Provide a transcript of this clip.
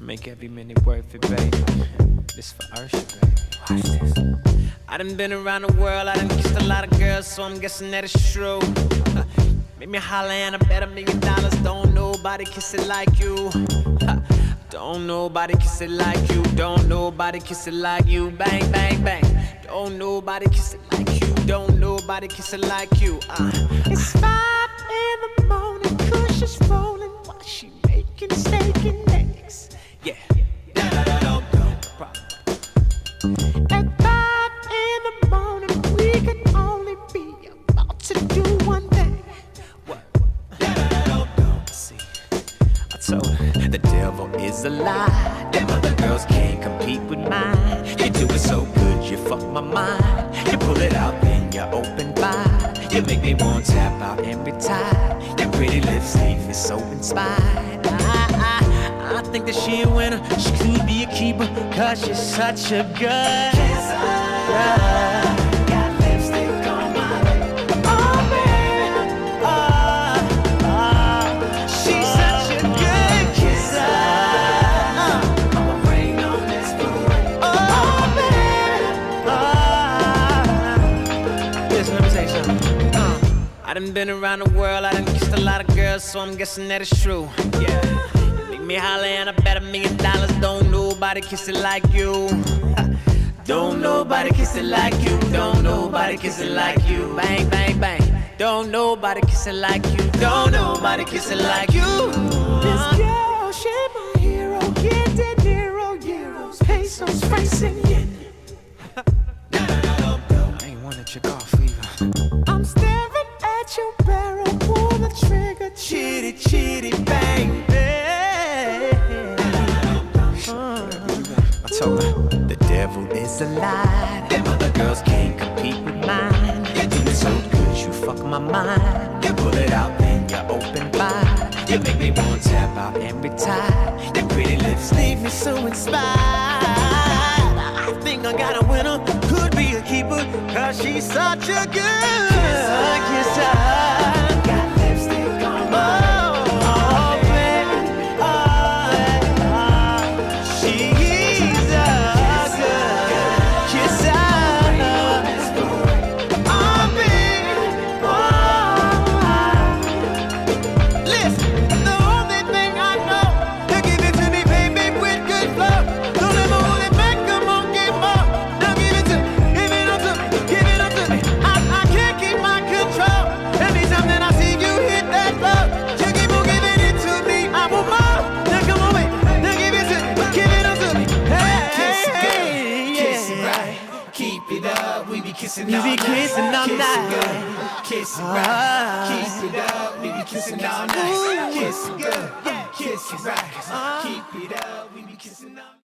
Make every minute worth it, baby. This for Ursha, baby. Watch this. I done been around the world, I done kissed a lot of girls, so I'm guessing that it's true. Make me holler and I bet a million dollars. Don't nobody kiss it like you. Don't nobody kiss it like you. Don't nobody kiss it like you. Bang, bang, bang. Don't nobody kiss it like you. Don't nobody kiss it like you. Uh. It's five in the morning, Kush is rolling while she making steak and eggs. Yeah. Problem. At five in the morning, we can only be about to do one thing. What? See, I told her the devil is a lie. Them other girls can't compete with mine. You do it so good, you fuck my mind. You pull it out, you open wide. You make me want to tap out and retire. Your pretty lips leave me so inspired. I, I, I think that she a winner. She could be a keeper, cause she's such a good kisser. Listen, let me say something. Uh, I done been around the world, I done kissed a lot of girls, so I'm guessing that it's true. Yeah. Make me holler and I bet a million dollars. Don't nobody kiss it like you. Don't nobody kiss it like you. Don't nobody kiss it like you. Bang, bang, bang. Don't nobody kiss it like you. Don't nobody kiss it like you. This girl, she my hero. Get dinero, euros, pesos, francs, and yen. I'm staring at your barrel, pull the trigger. I told her the devil is a lie. Other girls can't compete with mine. You so good, you fuck my mind. You pull it out, then you open wide. You make me want to tap out and retire. Your pretty lips leave me so inspired. Cause she's such a good Keep it up, we be kissing all night. kissing all kiss night. Good, kiss Ah. right. Keep it up, we be kissing all night. Kiss good, kiss right. Keep it up, we be kissing all